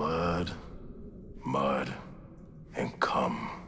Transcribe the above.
blood, mud, and cum.